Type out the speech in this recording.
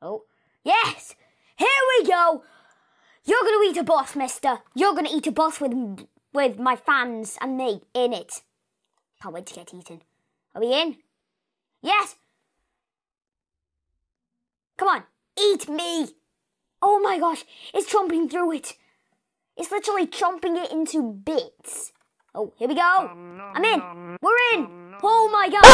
Oh, yes! Here we go! You're gonna eat a boss, mister. You're gonna eat a boss with, with my fans and me in it. Can't wait to get eaten. Are we in? Yes! Come on, eat me! Oh my gosh, it's chomping through it. It's literally chomping it into bits. Oh, here we go. I'm in. We're in. Oh my god.